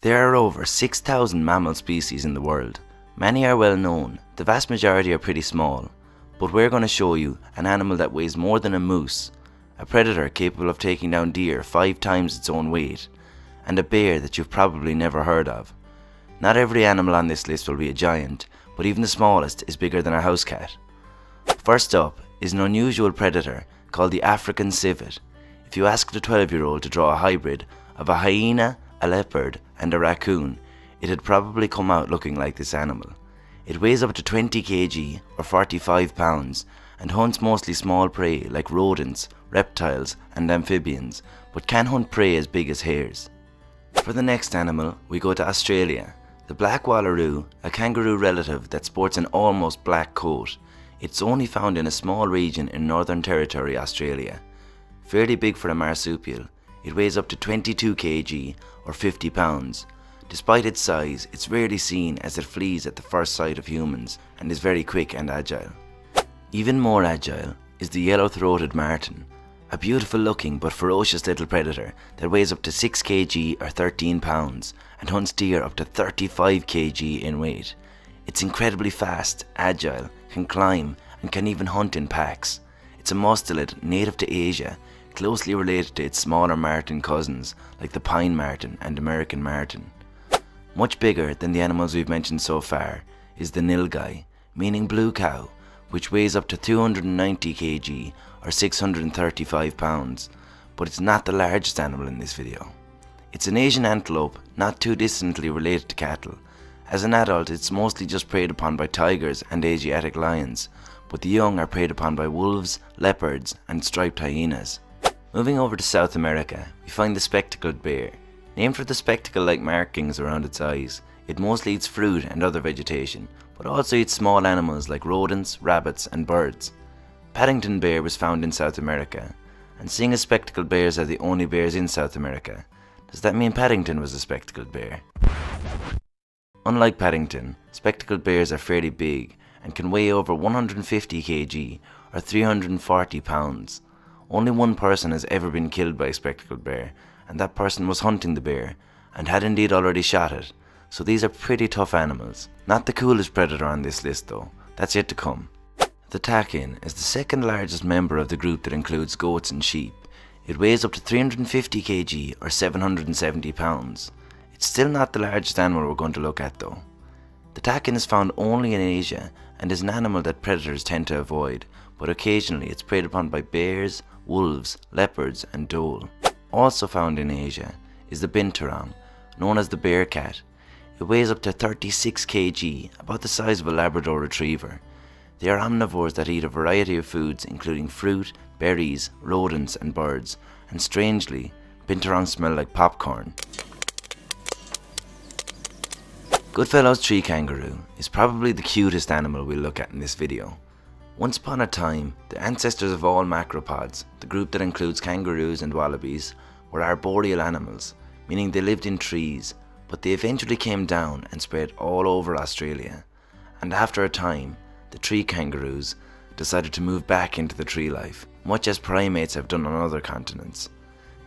There are over 6,000 mammal species in the world. Many are well known, the vast majority are pretty small, but we're going to show you an animal that weighs more than a moose, a predator capable of taking down deer five times its own weight, and a bear that you've probably never heard of. Not every animal on this list will be a giant, but even the smallest is bigger than a house cat. First up is an unusual predator called the African civet. If you asked a 12 year old to draw a hybrid of a hyena, a leopard, and a raccoon, it had probably come out looking like this animal. It weighs up to 20 kg or 45 pounds and hunts mostly small prey like rodents, reptiles, and amphibians, but can hunt prey as big as hares. For the next animal, we go to Australia. The black wallaroo, a kangaroo relative that sports an almost black coat. It's only found in a small region in Northern Territory, Australia. Fairly big for a marsupial, it weighs up to 22 kg or 50 pounds. Despite its size, it's rarely seen as it flees at the first sight of humans and is very quick and agile. Even more agile is the yellow-throated marten, a beautiful looking but ferocious little predator that weighs up to 6 kg or 13 pounds and hunts deer up to 35 kg in weight. It's incredibly fast, agile, can climb and can even hunt in packs. It's a mustelid native to Asia closely related to its smaller marten cousins like the pine marten and American marten. Much bigger than the animals we've mentioned so far is the nilgai, meaning blue cow, which weighs up to 290 kg or 635 pounds, but it's not the largest animal in this video. It's an Asian antelope not too distantly related to cattle. As an adult it's mostly just preyed upon by tigers and Asiatic lions, but the young are preyed upon by wolves, leopards and striped hyenas. Moving over to South America, we find the spectacled bear. Named for the spectacle-like markings around its eyes, it mostly eats fruit and other vegetation, but also eats small animals like rodents, rabbits and birds. Paddington bear was found in South America, and seeing as spectacled bears are the only bears in South America, does that mean Paddington was a spectacled bear? Unlike Paddington, spectacled bears are fairly big and can weigh over 150 kg or 340 pounds. Only one person has ever been killed by a spectacled bear, and that person was hunting the bear, and had indeed already shot it, so these are pretty tough animals. Not the coolest predator on this list though, that's yet to come. The takin is the second largest member of the group that includes goats and sheep. It weighs up to 350 kg or 770 pounds. It's still not the largest animal we're going to look at though. The takin is found only in Asia and is an animal that predators tend to avoid, but occasionally it's preyed upon by bears, wolves, leopards and dhole. Also found in Asia is the binturong, known as the bear cat. It weighs up to 36 kg, about the size of a Labrador retriever. They are omnivores that eat a variety of foods including fruit, berries, rodents and birds, and strangely, binturongs smell like popcorn. Goodfellow's tree kangaroo is probably the cutest animal we'll look at in this video. Once upon a time, the ancestors of all macropods, the group that includes kangaroos and wallabies, were arboreal animals, meaning they lived in trees, but they eventually came down and spread all over Australia. And after a time, the tree kangaroos decided to move back into the tree life, much as primates have done on other continents.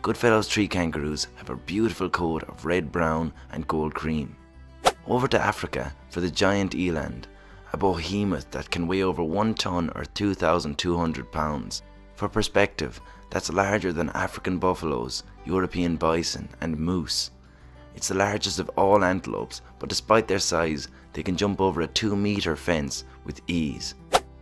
Goodfellow's tree kangaroos have a beautiful coat of red, brown and gold cream. Over to Africa for the giant eland, a behemoth that can weigh over 1 ton or 2,200 pounds. For perspective, that's larger than African buffaloes, European bison and moose. It's the largest of all antelopes, but despite their size, they can jump over a 2 meter fence with ease.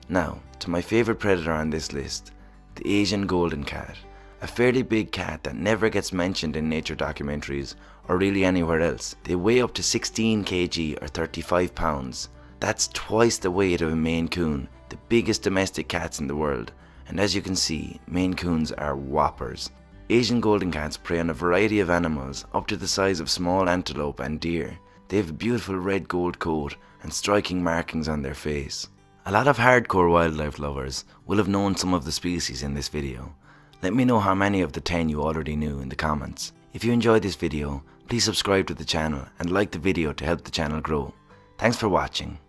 Now, to my favourite predator on this list, the Asian golden cat. A fairly big cat that never gets mentioned in nature documentaries or really anywhere else. They weigh up to 16 kg or 35 pounds that's twice the weight of a Maine Coon, the biggest domestic cats in the world. And as you can see, Maine Coons are whoppers. Asian golden cats prey on a variety of animals up to the size of small antelope and deer. They have a beautiful red gold coat and striking markings on their face. A lot of hardcore wildlife lovers will have known some of the species in this video. Let me know how many of the 10 you already knew in the comments. If you enjoyed this video, please subscribe to the channel and like the video to help the channel grow. Thanks for watching.